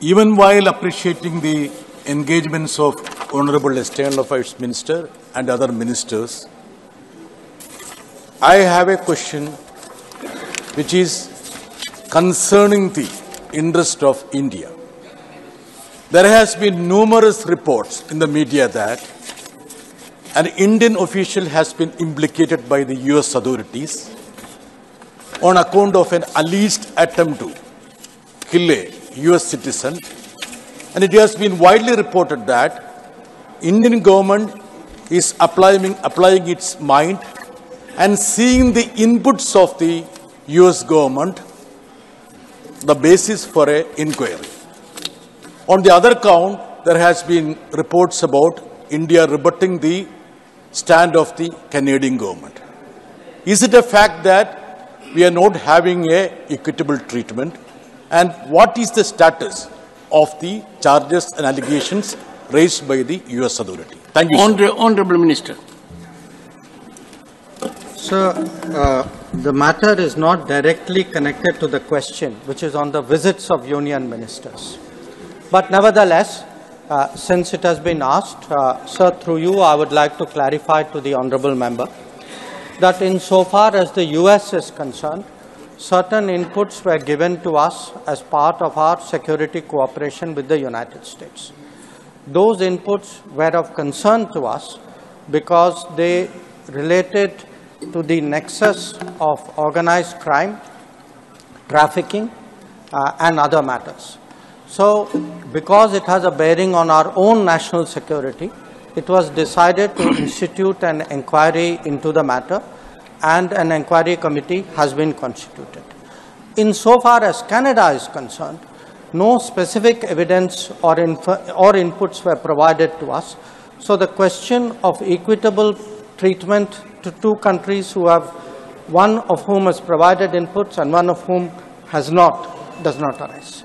Even while appreciating the engagements of Honorable External Affairs Minister and other ministers, I have a question which is concerning the interest of India. There has been numerous reports in the media that an Indian official has been implicated by the US authorities on account of an alleged attempt to kill a US citizen and it has been widely reported that Indian government is applying, applying its mind and seeing the inputs of the US government the basis for a inquiry. On the other count, there has been reports about India rebutting the stand of the Canadian government. Is it a fact that we are not having a equitable treatment? And what is the status of the charges and allegations raised by the US authority? Thank you. sir. Honor- Honorable Minister. Sir, uh, the matter is not directly connected to the question, which is on the visits of union ministers. But nevertheless, uh, since it has been asked, uh, sir, through you, I would like to clarify to the honorable member that insofar as the US is concerned, certain inputs were given to us as part of our security cooperation with the United States. Those inputs were of concern to us because they related to the nexus of organized crime, trafficking, uh, and other matters. So, because it has a bearing on our own national security, it was decided to institute an inquiry into the matter, and an inquiry committee has been constituted. Insofar as Canada is concerned, no specific evidence or, or inputs were provided to us. So the question of equitable treatment to two countries who have, one of whom has provided inputs and one of whom has not, does not arise.